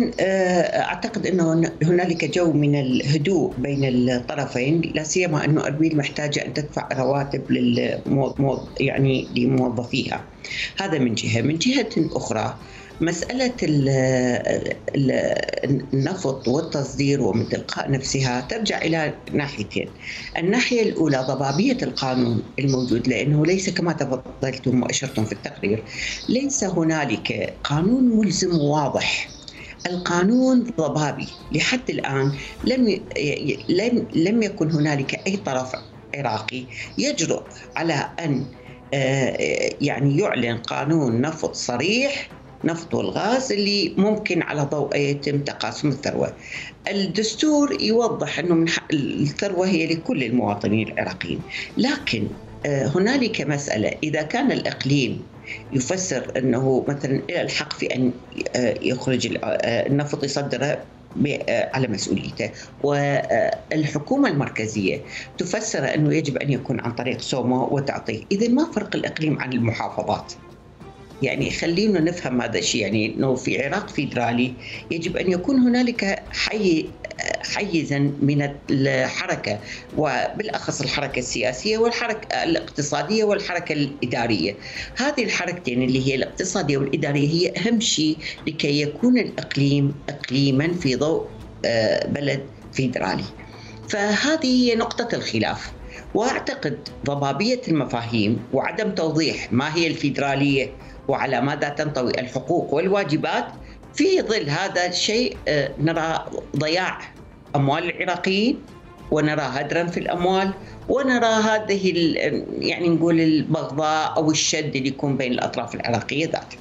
أعتقد انه هنالك جو من الهدوء بين الطرفين لا سيما أنه اربيل محتاجة أن تدفع رواتب يعني لموظفيها. هذا من جهة. من جهة أخرى مسألة النفط والتصدير ومن تلقاء نفسها ترجع إلى ناحيتين. الناحية الأولى ضبابية القانون الموجود لأنه ليس كما تفضلتم وأشرتم في التقرير ليس هنالك قانون ملزم واضح القانون ضبابي لحد الآن لم لم لم يكن هنالك أي طرف عراقي يجرؤ على أن يعني يعلن قانون نفط صريح نفط والغاز اللي ممكن على ضوء يتم تقاسم الثروة. الدستور يوضح إنه من حق الثروة هي لكل المواطنين العراقيين، لكن هنالك مسألة. إذا كان الإقليم يفسر أنه مثلا الحق في أن يخرج النفط يصدره على مسؤوليته. والحكومة المركزية تفسر أنه يجب أن يكون عن طريق سومو وتعطيه اذا ما فرق الإقليم عن المحافظات؟ يعني خلينا نفهم هذا الشيء. يعني إنه في عراق فيدرالي يجب أن يكون هنالك حي حيزا من الحركة وبالأخص الحركة السياسية والحركة الاقتصادية والحركة الإدارية. هذه الحركتين اللي هي الاقتصادية والإدارية هي أهم شيء لكي يكون الإقليم اقليما في ضوء بلد فيدرالي. فهذه هي نقطة الخلاف. وأعتقد ضبابية المفاهيم وعدم توضيح ما هي الفيدرالية وعلى ماذا تنطوي الحقوق والواجبات في ظل هذا الشيء نرى ضياع اموال العراقيين ونرى هدرا في الأموال ونرى هذه يعني نقول البغضاء أو الشد اللي يكون بين الأطراف العراقية ذاتها.